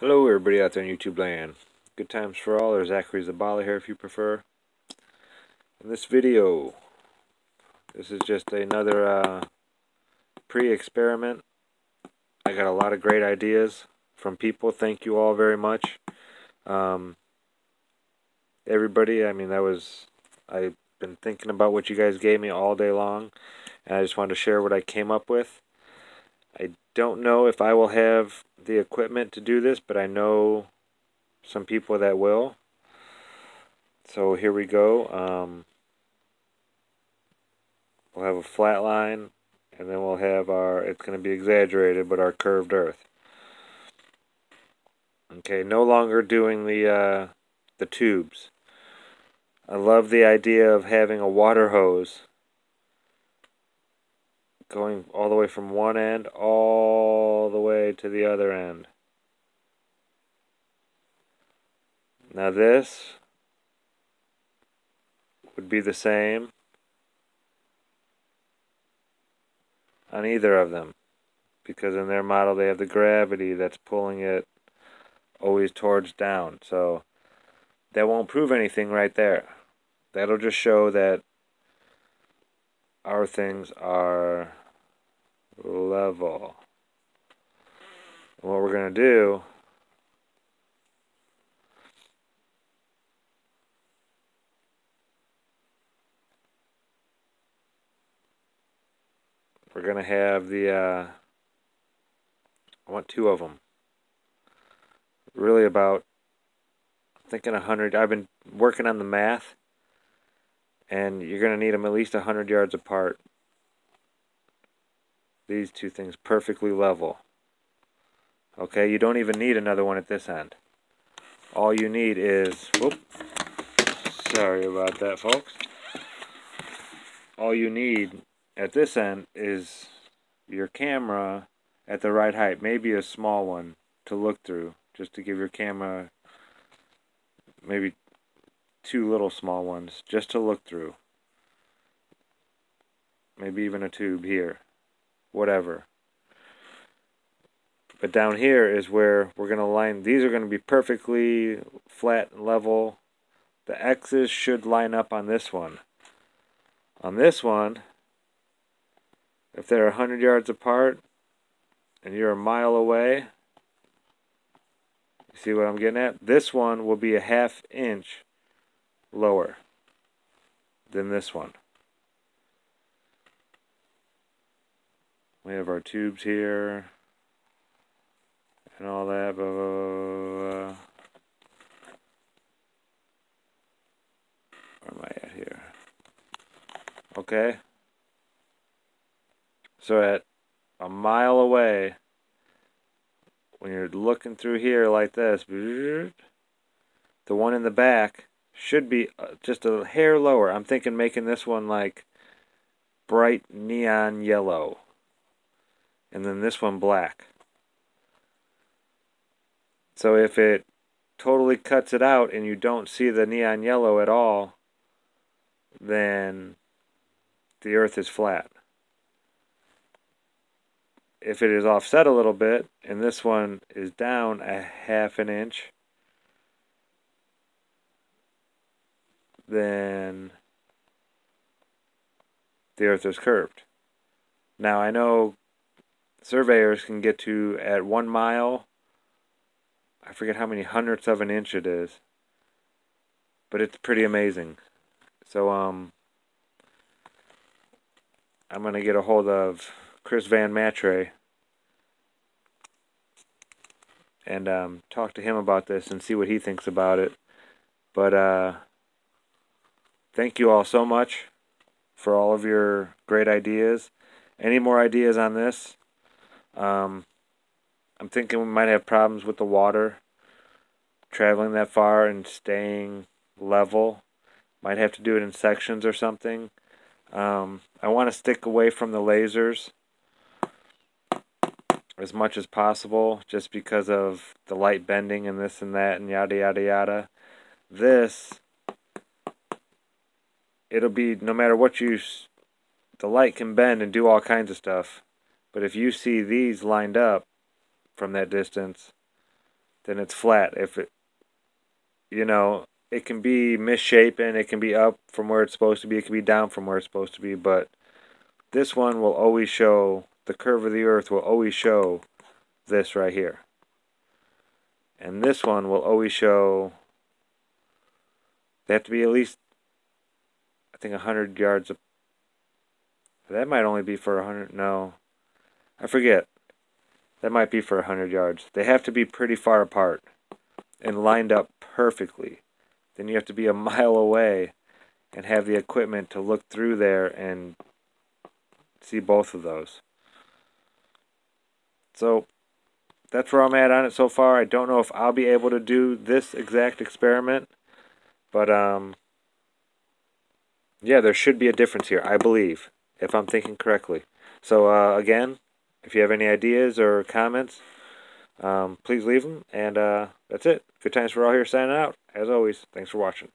Hello everybody out there in YouTube land. Good times for all, or Zachary Zabala here if you prefer. In this video, this is just another uh, pre-experiment. I got a lot of great ideas from people. Thank you all very much. Um, everybody, I mean that was, I've been thinking about what you guys gave me all day long. And I just wanted to share what I came up with. I don't know if I will have the equipment to do this, but I know some people that will. So here we go. Um, we'll have a flat line, and then we'll have our, it's going to be exaggerated, but our curved earth. Okay, no longer doing the, uh, the tubes. I love the idea of having a water hose going all the way from one end all the way to the other end. Now this would be the same on either of them because in their model they have the gravity that's pulling it always towards down. So that won't prove anything right there. That'll just show that our things are level. And what we're going to do we're going to have the uh, I want two of them. Really about I'm thinking a hundred. I've been working on the math, and you're going to need them at least a hundred yards apart these two things perfectly level. Okay, you don't even need another one at this end. All you need is, whoop, sorry about that folks. All you need at this end is your camera at the right height, maybe a small one to look through, just to give your camera maybe two little small ones just to look through. Maybe even a tube here whatever. But down here is where we're going to line, these are going to be perfectly flat and level. The X's should line up on this one. On this one, if they're 100 yards apart and you're a mile away, you see what I'm getting at? This one will be a half inch lower than this one. We have our tubes here and all that. Blah, blah, blah, Where am I at here? Okay. So at a mile away, when you're looking through here like this, the one in the back should be uh, just a hair lower. I'm thinking making this one like bright neon yellow and then this one black. So if it totally cuts it out and you don't see the neon yellow at all, then the earth is flat. If it is offset a little bit and this one is down a half an inch, then the earth is curved. Now I know surveyors can get to at one mile. I forget how many hundredths of an inch it is, but it's pretty amazing. So um, I'm gonna get a hold of Chris Van Matre and um, talk to him about this and see what he thinks about it. But uh, thank you all so much for all of your great ideas. Any more ideas on this? Um, I'm thinking we might have problems with the water traveling that far and staying level. Might have to do it in sections or something. Um, I want to stick away from the lasers as much as possible just because of the light bending and this and that and yada yada yada. This, it'll be no matter what you, the light can bend and do all kinds of stuff. But if you see these lined up from that distance, then it's flat. If it, you know, it can be misshapen, it can be up from where it's supposed to be, it can be down from where it's supposed to be, but this one will always show, the curve of the earth will always show this right here. And this one will always show, they have to be at least, I think, 100 yards. That might only be for 100, no. I forget. That might be for 100 yards. They have to be pretty far apart and lined up perfectly. Then you have to be a mile away and have the equipment to look through there and see both of those. So that's where I'm at on it so far. I don't know if I'll be able to do this exact experiment, but um, yeah, there should be a difference here, I believe, if I'm thinking correctly. So uh, again, if you have any ideas or comments, um, please leave them. And uh, that's it. Good times for all here signing out. As always, thanks for watching.